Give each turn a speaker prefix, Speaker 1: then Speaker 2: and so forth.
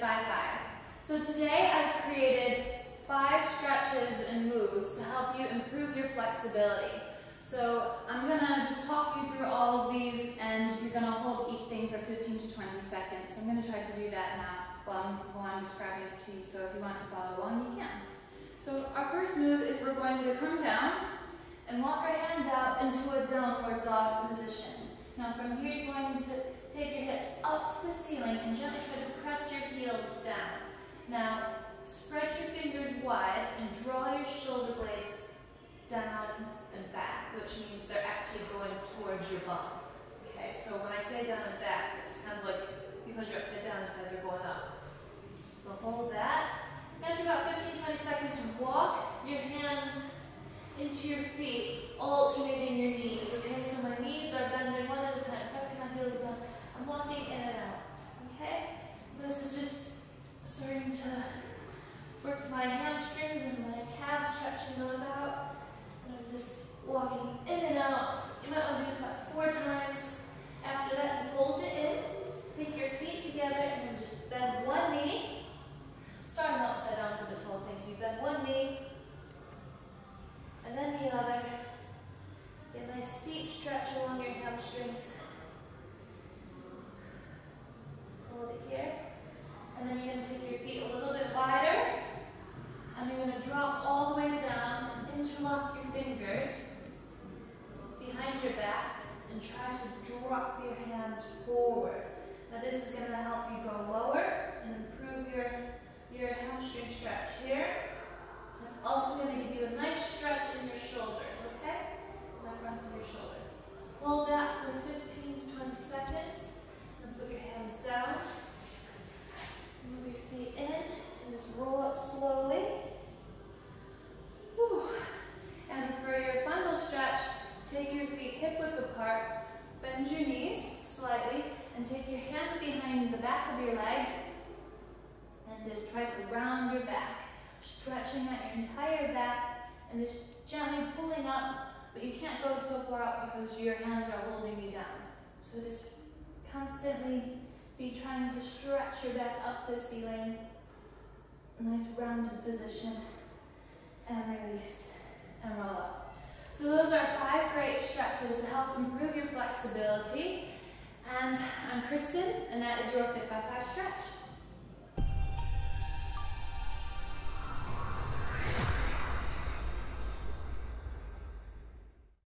Speaker 1: By 5. So today I've created five stretches and moves to help you improve your flexibility. So I'm gonna just talk you through all of these and you're gonna hold each thing for 15 to 20 seconds. So I'm gonna try to do that now while I'm, while I'm describing it to you. So if you want to follow along, you can. So our first move is we're going to come down and walk our hands out into a downward dog position. Now from here you're going to take your hips up to the ceiling and gently try to press your heels down. Now spread your fingers wide and draw your shoulder blades down and back, which means they're actually going towards your bum. Okay, so when I say down and back, it's kind of like because you're upside down, like you're going up. So hold that. After about 15-20 seconds, walk your hands into your feet, alternating your knees. Okay, so my knees are bending one at a time, pressing my heels down. I'm walking in and out. Okay? This is just starting to work my hamstrings and my calves, stretching those out. And I'm just walking in and out. You might want to do this about four times. After that, you hold it in. Take your feet together and then just bend one knee. Starting upside down for this whole thing. So you bend one knee, and then the other. Get a nice deep stretch along your hamstrings. Hold it here. And then you're going to take your feet a little bit wider. And you're going to drop all the way down and interlock your fingers behind your back and try to drop your hands forward. Now this is going to help you go lower and improve your, your hamstring stretch here. It's also going to give you a nice stretch in your shoulders, okay? In the front of your shoulders. Hold that for 15 to 20 seconds. And put your hands down. Move your feet in and just roll up slowly. Whew. And for your final stretch, take your feet hip bend your knees slightly, and take your hands behind the back of your legs and just try to round your back, stretching out your entire back and just gently pulling up, but you can't go so far up because your hands are holding you down. So just constantly be trying to stretch your back up the ceiling. Nice rounded position. And release. And roll up. So those are five great stretches to help improve your flexibility. And I'm Kristen, and that is your Fit by 5 stretch.